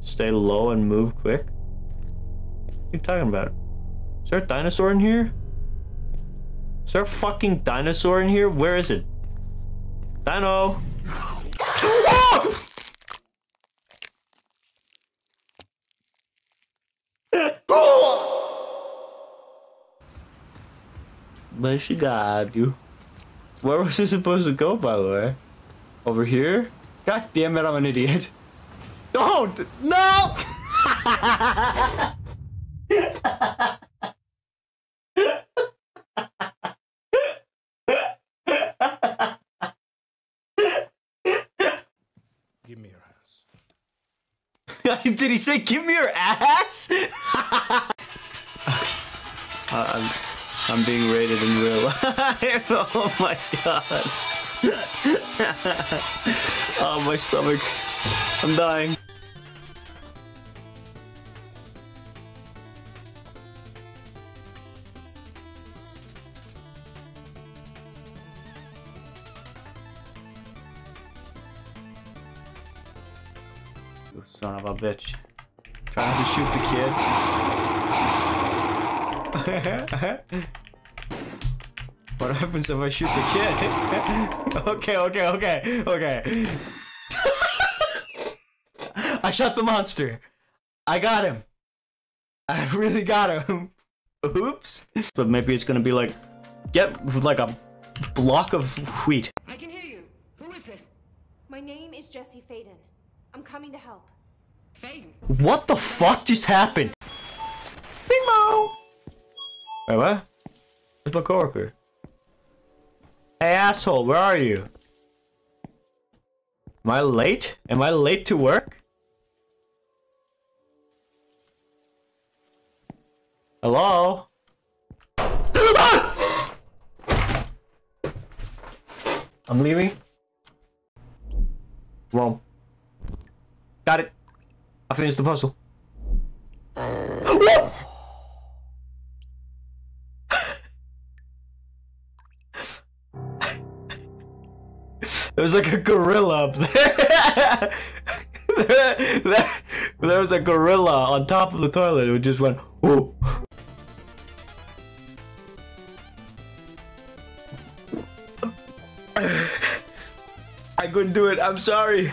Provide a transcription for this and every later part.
Stay low and move quick. What are you talking about? Is there a dinosaur in here? Is there a fucking dinosaur in here? Where is it? Dino! But she got you. Where was it supposed to go, by the way? Over here? God damn it, I'm an idiot. Don't! No! Give me your ass. Did he say, give me your ass? Uh, I'm, I'm being rated in real life. oh my god. oh, my stomach. I'm dying. You son of a bitch. Trying to shoot the kid. what happens if I shoot the kid? okay, okay, okay, okay. I shot the monster. I got him. I really got him. Oops. But maybe it's gonna be like, get like a block of wheat. I can hear you. Who is this? My name is Jesse Faden. I'm coming to help. Faden. What the fuck just happened? Bing Wait, what? Where's my coworker? Hey, asshole, where are you? Am I late? Am I late to work? Hello? I'm leaving. Wrong. Got it. I finished the puzzle. There was like a gorilla up there. there, there- there was a gorilla on top of the toilet who just went, Ooh. I couldn't do it. I'm sorry.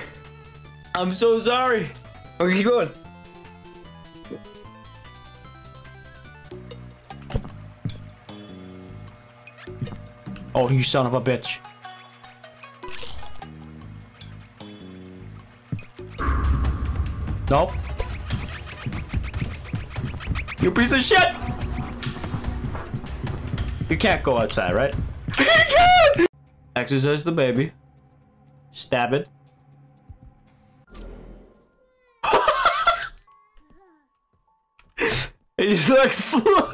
I'm so sorry. Okay, keep going. Oh, you son of a bitch. Nope. You piece of shit! You can't go outside, right? Exercise the baby. Stab it. He's like fluid.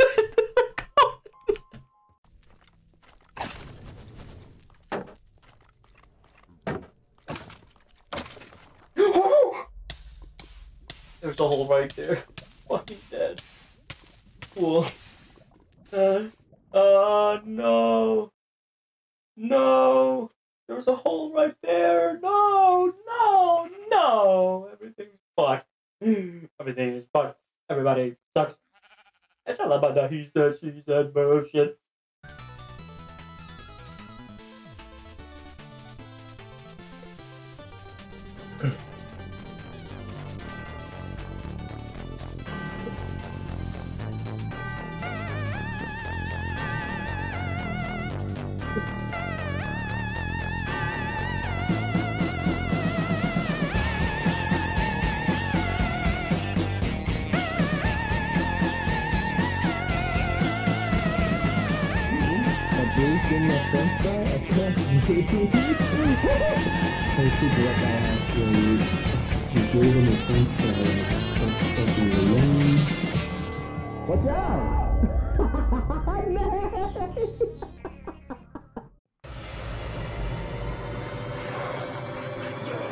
There's a hole right there. Fucking dead. Cool. Uh, uh, no. No. There was a hole right there. No, no, no. Everything's fucked. Everything is fucked. Everybody sucks. It's all about the he said, she said bullshit.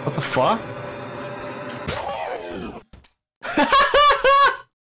What the fuck?